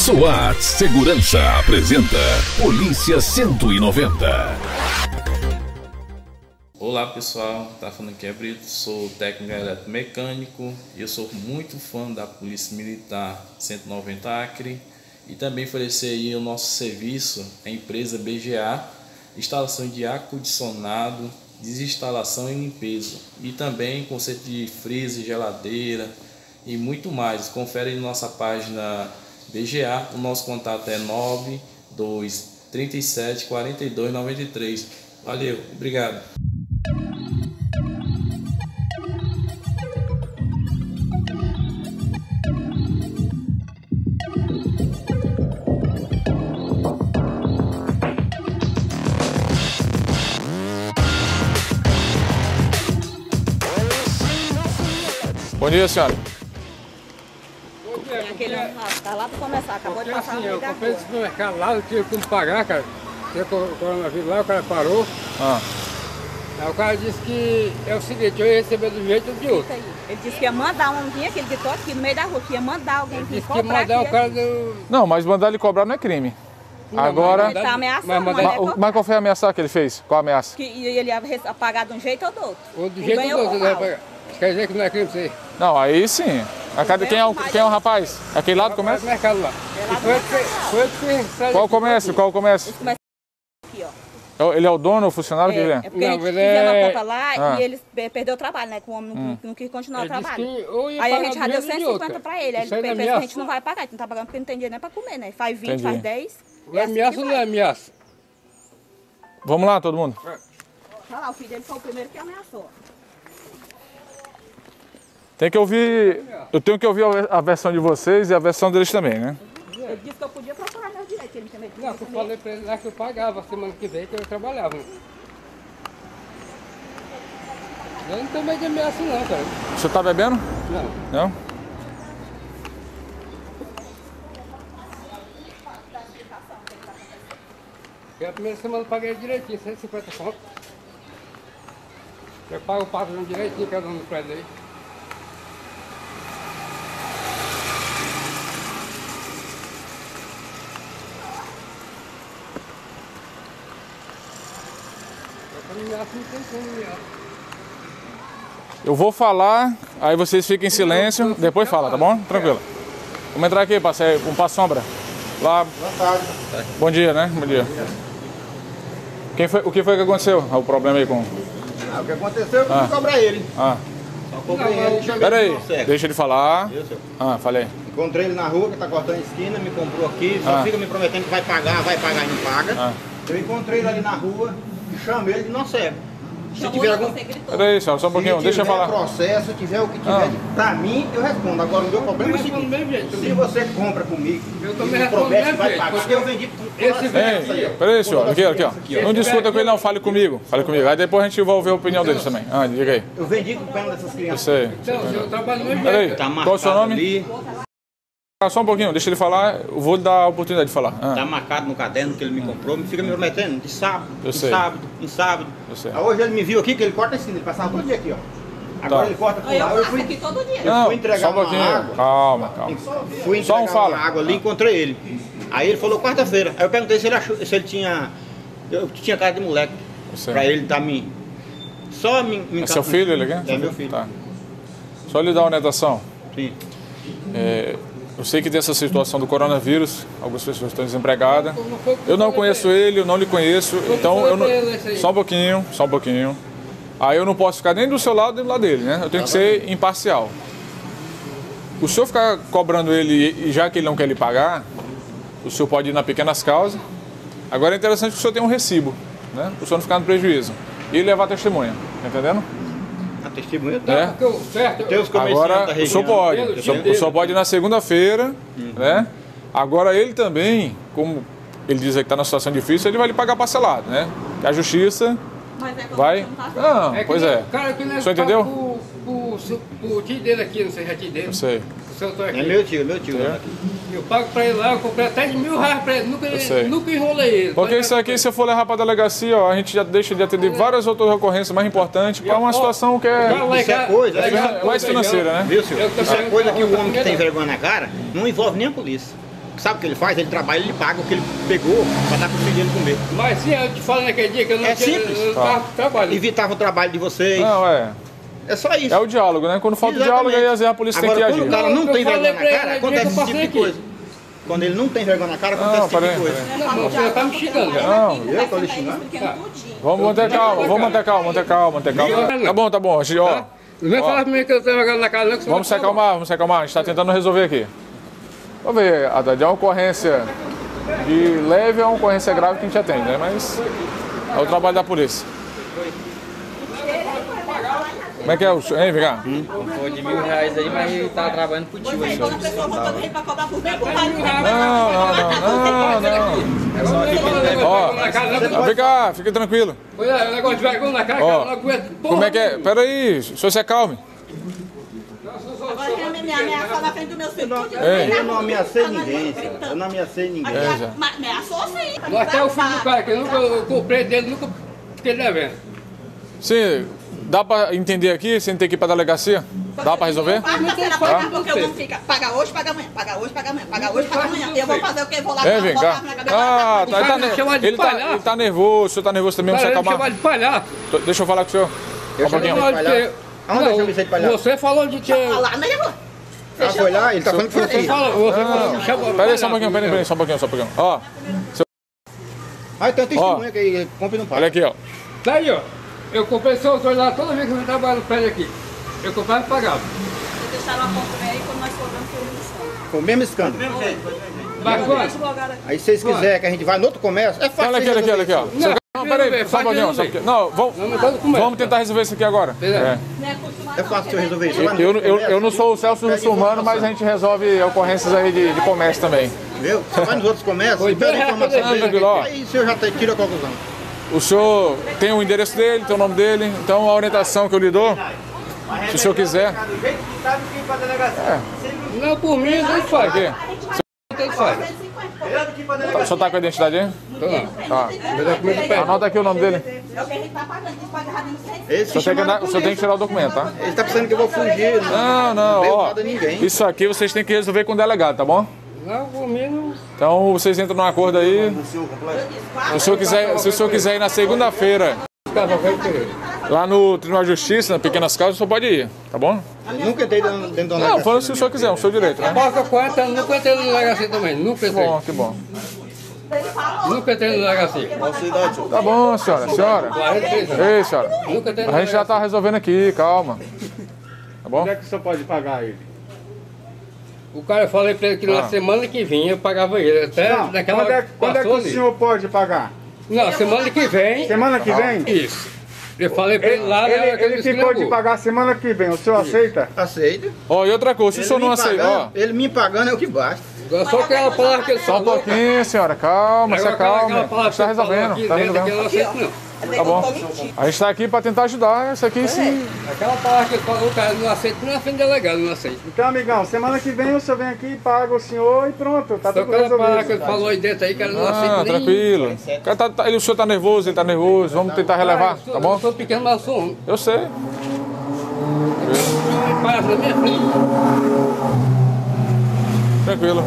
SWAT Segurança apresenta Polícia 190. Olá pessoal, tá falando aqui é Brito, sou técnico eletromecânico e eu sou muito fã da Polícia Militar 190 Acre e também oferecer aí o nosso serviço à empresa BGA, instalação de ar-condicionado, desinstalação e limpeza e também conceito de freezer, geladeira e muito mais. Confere aí nossa página BGA, o nosso contato é 92 37 42 93. Valeu, obrigado. Bom dia, senhora. Aquele lá, tá lá pra começar, acabou de passar assim, no eu meio da comprei rua. esse supermercado lá, eu tinha como pagar, cara. Tinha co- coronavírus lá, o cara parou. Ah, Aí o cara disse que é o seguinte, eu ia receber um jeito ou de outro. Ele disse que ia mandar um dia, que ele gritou aqui no meio da rua, que ia mandar alguém vir Disse que cobrar ia mandar aqui. o cara do... não, mas mandar ele cobrar não é crime. Agora. Ele tá ameaçando, Mas mas, é Ma- o- cobrar. Mas qual foi a ameaça que ele fez? Qual a ameaça? que ele ia pagar de um jeito ou do outro. Ou do Um jeito ou do outro. ele mal. pagar. Quer dizer que não é crime isso aí. Não, aí sim. A cada- quem, é o, quem é o rapaz? Aquele lá do comércio? mercado lá. É Qual o comércio? Qual o comércio? É o- Ele é o dono, o funcionário? o que ele É, é? é porque Não, a gente é- uma compra lá Ah. e ele pe- perdeu o trabalho, né? Que o homem não, não quis continuar o Ele trabalho. Aí a gente já deu jeito ou de 150 outro. pra ele. Aí ele é pensa que a gente não vai pagar, a gente não tá pagando porque não tem dinheiro nem pra comer, né? Faz 20, Entendi. faz 10. Ou é assim ameaça ou não é ameaça? Vamos lá, todo mundo. Olha lá, o filho dele foi o primeiro que ameaçou. Tem que ouvir. Eu tenho que ouvir a versão de vocês e a versão deles também, né? Ele disse que eu podia procurar meus direitos, ele também Não, que eu falei pra ele lá que eu pagava semana que vem, que eu trabalhava. Eu não tenho medo de ameaça não, cara. Você tá bebendo? Não. Não? Eu a primeira semana eu paguei direitinho, 150 conto. Eu pago o patrão direitinho, cada um no prédio aí. Eu vou falar, aí vocês fiquem em silêncio, depois fala, tá bom? Tranquilo. Vamos entrar aqui, passei um passo sombra. Lá. Boa tarde. Bom dia, né? Bom dia. Quem foi, o que foi que aconteceu? Ah, O problema aí com. Ah, o que aconteceu, eu não fui cobrar ele. Ah, Só cobrei ele, chamei pera ele aí, deixa ele falar. Ah, falei. Encontrei ele na rua, que tá cortando a esquina, me comprou aqui, só Ah. fica me prometendo que vai pagar, vai pagar e não paga. Ah. Eu encontrei ele ali na rua chamei ele de não cego. Se Chamou tiver de algum você, gritou. Pera aí, senhora, só um pouquinho, se deixa eu tiver falar. processo, tiver o que tiver, Ah. de- pra mim, eu respondo. Agora, o meu problema é o seguinte, se você compra comigo Eu também promete que vai pagar, porque eu vendi por esse por velho essa aí, ó. Pera aí, senhor, aqui, aqui, ó. Aqui, Não discuta com ele, não, fale comigo. Fale comigo. Aí depois a gente vai ouvir a opinião deles também. Ah, diga aí. Eu vendi com pena dessas Eu crianças. sei. Então, eu trabalho do mesmo Pera aí, jeito. Tá qual o seu nome? Ah, só um pouquinho, deixa ele falar, eu vou lhe dar a oportunidade de falar. Ah, tá marcado no caderno que ele me comprou, me fica me prometendo de sábado, Eu sei. sábado, em sábado. eu sei. Ah, Hoje ele me viu aqui que ele corta a esquina, ele passava todo dia aqui, ó. Agora Tá. ele corta por Eu lá. Eu fui, aqui todo dia. eu Não, fui entregar só um uma pouquinho. água. Calma, calma. Fui Só um entregar fala. uma água ali e encontrei ele. Aí ele falou quarta-feira. Aí eu perguntei se ele achou, se ele tinha. Eu tinha cara de moleque. Pra ele tá me. Só me. me É seu filho ele aqui? É meu filho. Tá. Só lhe dar uma orientação. Sim. É, eu sei que tem essa situação do coronavírus, algumas pessoas estão desempregadas. Eu não conheço ele, eu não lhe conheço, então eu não... Só um pouquinho, só um pouquinho. Aí eu não posso ficar nem do seu lado nem do lado dele, né? Eu tenho que ser imparcial. O senhor ficar cobrando ele e já que ele não quer lhe pagar, o senhor pode ir na pequenas causas. Agora é interessante que o senhor tenha um recibo, né? O senhor não ficar no prejuízo. E levar testemunha, tá entendendo? Testemunha tá. É. O certo, Tem os comerciantes da Agora, o senhor pode. O senhor, o senhor pode ir na segunda-feira, né? Agora ele também, como ele diz que está numa situação difícil, ele vai lhe pagar parcelado, né? Que a justiça Mas é vai. não tá Não, que pois é. Cara, que nem O senhor entendeu? Pro, pro, pro, pro tio dele aqui, não sei se é tio dele. Eu sei. O seu tô aqui. É meu tio, é meu tio. É. né? Eu pago pra ele lá, eu comprei até de mil reais pra ele. Nunca, nunca enrolei ele. Porque isso aqui, se eu for levar para a delegacia, ó, a gente já deixa de atender várias outras ocorrências mais importantes para uma situação que é Isso é coisa, é mais financeira, né? Viu, senhor? Isso é coisa que o pra homem que tem vergonha na cara não envolve nem a polícia. sabe o que ele faz? Ele trabalha, ele paga o que ele pegou para estar conseguindo comer. Mas sim, eu te falei naquele dia que eu não É tinha simples. eu tava trabalhando. Evitava o trabalho de vocês. Não, é. É só isso. É o diálogo, né? Quando falta o Exatamente. diálogo, aí a polícia Agora, tem que quando agir. o cara não Eu tem vergonha na cara, acontece esse tipo de coisa. Quando ele não tem vergonha na cara, Não, acontece esse tipo de coisa. peraí. Não, você tá me xingando. Não, Eu tô lhe xingando. Vamos manter calma, vamos manter calma, manter calma, manter calma. Tá bom, tá bom. a gente, Ó, Não vem falar pra mim que eu tenho vergonha na cara, não. Que você vamos se vai falar. acalmar, vamos se acalmar. A gente tá tentando resolver aqui. Vamos ver, Haddad, é uma ocorrência de leve é uma ocorrência grave que a gente atende, né? Mas é o trabalho da polícia. Como é que é o... Hein, vem cá. Foi de mil reais aí, mas ele tá trabalhando pro tio aí. Quando a pessoa volta do rei pra cobrar por bem, por mais Não, não, não, não, não. Ó, vem cá, fica tranquilo. Pois é, o negócio de vergonha na cara, Ó, cara, não aguento. Porra, Como é que é? Pera aí, o senhor se acalme. Agora quer me ameaçar na frente do meu filho. Eu não ameacei ninguém. Eu não ameacei ninguém. É, já. Ameaçou sim. Até o filho do cara, que eu nunca comprei dele, nunca fiquei devendo. Sim, dá pra entender aqui, sem ter que ir pra delegacia? Dá pra resolver? Pagar porque o mundo fica. Paga hoje, paga amanhã. Paga hoje, paga amanhã. Paga hoje, paga amanhã. Eu vou fazer o quê? Vou lá É, vem botar cá. na Ah, tá, ele, tá, me de ele, tá, palhaço. ele tá nervoso, o senhor tá nervoso também, vamos se Cara, ele me chamar acalmar. de palhaço. Tô- Deixa eu falar com o senhor. Só um pouquinho. chamei de palhaço? Aonde eu chamei você de palhaço? Você falou de que... Ah, lá, eu vou. Ah, foi lá? Ele tá falando que foi Você aqui. você falou, me chamou de Pera aí, só um palhaço. pouquinho, pera aí, pera aí, só um pouquinho, só um pouquinho. Ó, Mas tem um Ó. testemunho que compra e não paga. olha aqui, ó. Tá aí, ó. Eu comprei seus dois lá toda vez que eu trabalho no prédio aqui. Eu comprava e pagava. Deixaram a compra aí quando nós cobramos. Foi o mesmo escândalo. Mas quando? Aí se vocês quiserem que a gente vá no outro comércio, é fácil. Olha aqui, olha aqui, olha aqui, ó. Não, Não, pera aí, só um pouquinho, só um pouquinho. Não, vamos, vamos tentar resolver isso aqui agora. Beleza. É. É fácil eu resolver isso. Eu, eu, eu não sou o Celso Muçulmano, mas a gente resolve ocorrências aí de, de comércio também. Viu? Você vai nos outros comércios, Foi pega a bem informação. Aí o senhor já te- tira a conclusão. O senhor tem o endereço dele, tem o nome dele, então a orientação que eu lhe dou, se o senhor quiser. Não, por mim, não faz. Aqui. Tanto faz. Tá, o senhor tá com a identidade aí? Tô não. Tá. Pede. Anota aqui o nome dele. É o que tá senhor tem que, o senhor tem que tirar o documento, tá? Ele tá pensando que eu vou fugir. Não, não, deu ó. Isso aqui vocês têm que resolver com o delegado, tá bom? Não, por mim não. Então vocês entram num acordo aí. Se o senhor quiser, se o senhor quiser ir na segunda-feira lá no Tribunal de Justiça, na Pequenas Causas, o senhor pode ir, tá bom? Nunca entrei dentro da Não, falando se o senhor quiser, é o seu direito, né? 40 anos, nunca entrei no delegacia também. Nunca entrei. bom, que bom. Nunca entrei no delegacia. Tá bom, senhora, senhora. 43 anos. Ei, senhora. Nunca entrei no A gente já tá resolvendo aqui, calma. Tá bom? Onde é que o senhor pode pagar ele? O cara eu falei pra ele que na Ah. semana que vinha eu pagava ele. Até Não, naquela quando é, quando é que passou o ali. senhor pode pagar? Não, semana que vem. Semana que vem? Isso. Eu falei pra ele lá, Ele, né, que ele disse que ficou de pagar semana que vem. O senhor aceita? Aceito. Ó, e outra coisa, se o Ele senhor não aceitar, ó. Ele me pagando é o que basta. Só aquela palavra que ele Só um falou. pouquinho, senhora, calma, se Agora, aquela- acalme. aquela A palavra gente tá que ele falou resolvendo, tá que eu resolvendo. não aceito, não. Tá bom. A gente tá aqui pra tentar ajudar, isso aqui sim. Aquela palavra que ele falou, o cara não aceita, não é frente delegado, não aceita. Então, amigão, semana que vem o senhor vem aqui, paga o senhor e pronto. Tá tudo aquela palavra que ele resolvido. falou aí dentro aí, cara, não aceita Ah, nem... tranquilo. O, cara tá- tá- ele- o senhor tá nervoso, ele tá nervoso, vamos tentar relevar, tá bom? Eu sou pequeno, mas eu sou homem. Eu sei. Parece na minha frente. Tranquilo.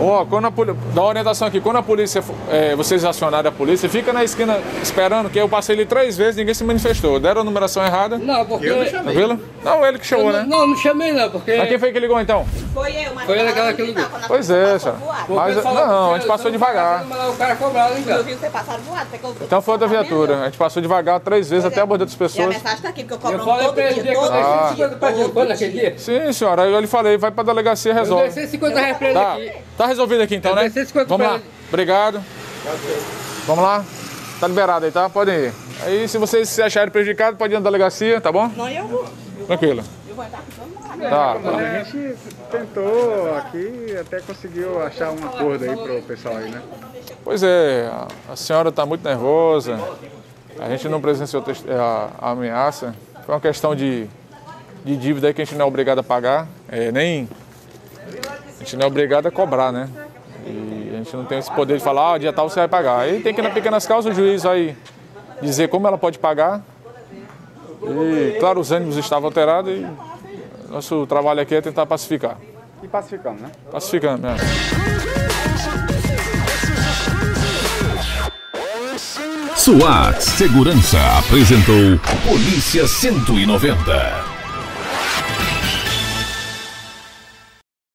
Ó, quando a polícia. Dá uma orientação aqui, quando a polícia, é, vocês acionarem a polícia, fica na esquina esperando, que eu passei ali três vezes ninguém se manifestou. Deram a numeração errada. Não, porque... Eu não chamei. Tranquilo? Não, ele que chamou, não, né? não, não chamei não, porque... Mas quem foi que ligou então? Foi eu, mas. Foi ele aquela que não ligou. Pois é, senhora. Mas, não, que a gente passou devagar. O cara cobrava, hein, Eu cara? vi você passar voado. eu- Então foi outra viatura. A gente passou devagar três vezes até a borda das E a pessoas. mensagem tá aqui, porque eu Eu cobro falei todo pra ele dia, que eu todo dei Ah. 150 pra ele. Foi naquele dia? Sim, senhora. Aí eu lhe falei, vai pra delegacia e Eu resolve. dei 150 reais pra ele Tá, aqui. tá resolvido aqui então, Eu né? dei 150 Vamos lá. Obrigado. Vamos lá. Tá liberado aí, tá? Podem ir. Aí se vocês se acharem prejudicados, pode ir na delegacia, tá bom? Não, eu vou. Tranquilo. Tá. A gente tentou aqui até conseguiu achar um acordo aí pro pessoal aí, né? Pois é, a- senhora está muito nervosa. A gente não presenciou a, ameaça. Foi uma questão de, de dívida aí que a gente não é obrigado a pagar. É, nem. A gente não é obrigado a cobrar, né? E a gente não tem esse poder de falar, ah, dia tal você vai pagar. Aí tem que ir na pequenas causas, o juiz vai dizer como ela pode pagar. E, claro, os ânimos estavam alterados e nosso trabalho aqui é tentar pacificar. E pacificando, né? Pacificando, né? SWAT Segurança apresentou Polícia 190.